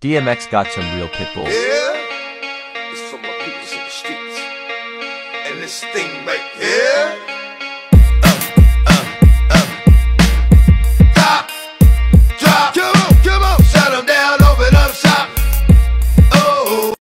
DMX got some real pit bulls. Yeah, it's for my peoples in the streets. And this thing right here.